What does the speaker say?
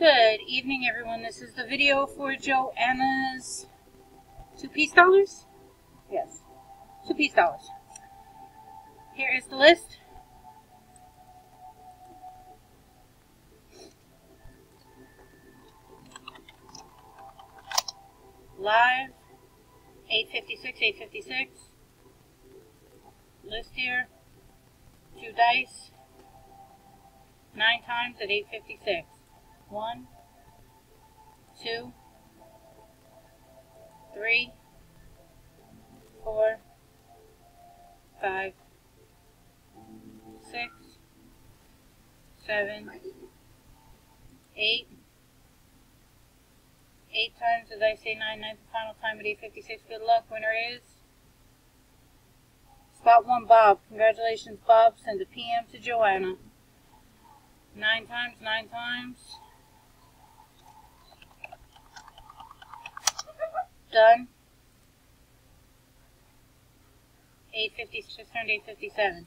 Good evening, everyone. This is the video for Joanna's two piece dollars. Yes, two piece dollars. Here is the list. Live, 856, 856. List here, two dice, nine times at 856. One, two, three, four, five, six, seven, eight. Eight times, as I say nine? Ninth final time at 856. Good luck. Winner is spot one, Bob. Congratulations, Bob. Send a PM to Joanna. Nine times, nine times. Done. 850, just turned 857.